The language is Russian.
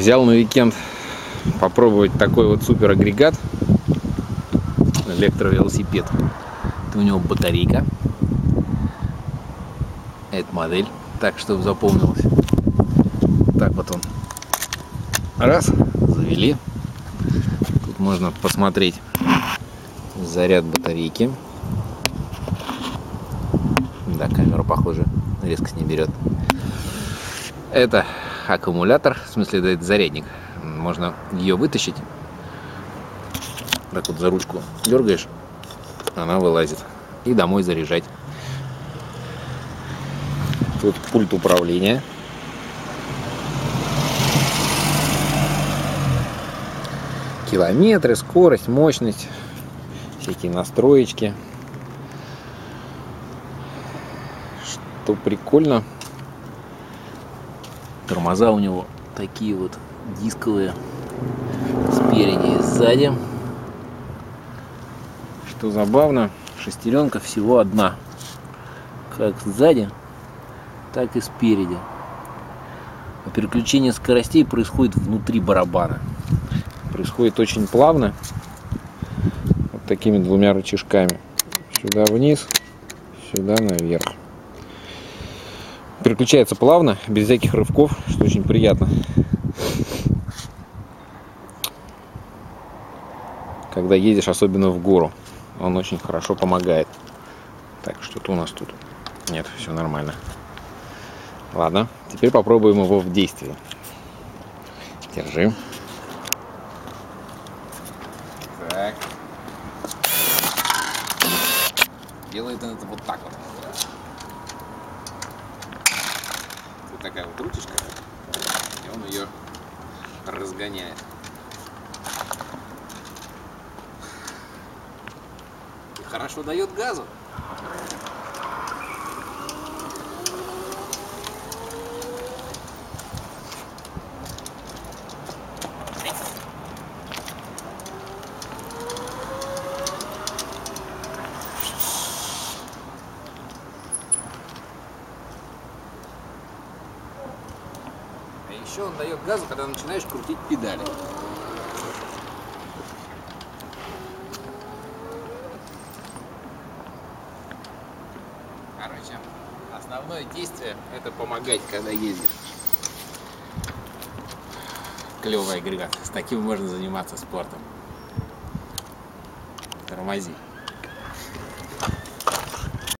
Взял на уикенд попробовать такой вот супер агрегат. Электровелосипед. Это у него батарейка. Это модель. Так, чтобы запомнилось. Так вот он. Раз, завели. Тут можно посмотреть заряд батарейки. Да, камера, похоже, резко не берет. Это аккумулятор, в смысле, это зарядник. Можно ее вытащить. Так вот за ручку дергаешь, она вылазит. И домой заряжать. Тут пульт управления. Километры, скорость, мощность, всякие настроечки. Что прикольно, Тормоза у него такие вот дисковые спереди и сзади. Что забавно, шестеренка всего одна. Как сзади, так и спереди. А переключение скоростей происходит внутри барабана. Происходит очень плавно. Вот такими двумя рычажками. Сюда вниз, сюда наверх переключается плавно, без всяких рывков, что очень приятно. Когда едешь, особенно в гору, он очень хорошо помогает. Так, что-то у нас тут. Нет, все нормально. Ладно, теперь попробуем его в действии. Держи. Так. Делает он это вот так вот. Такая вот ручечка, и он ее разгоняет. И хорошо дает газу. Еще он дает газу, когда начинаешь крутить педали. Короче, основное действие это помогать, когда ездишь. Клевый агрегат. С таким можно заниматься спортом. Тормози.